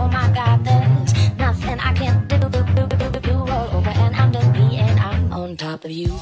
Oh my God, there's nothing I can't do. You roll over and under me, and I'm on top of you.